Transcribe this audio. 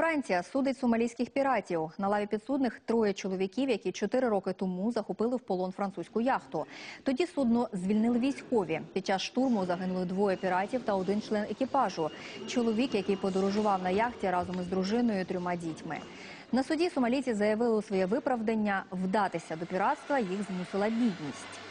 Франція судить сомалійських піратів. На лаві підсудних троє чоловіків, які чотири роки тому захопили в полон французьку яхту. Тоді судно звільнили військові. Під час штурму загинули двоє піратів та один член екіпажу. Чоловік, який подорожував на яхті разом із дружиною і трьома дітьми. На суді сомалійці заявили у своє виправдання вдатися до піратства їх змусила бідність.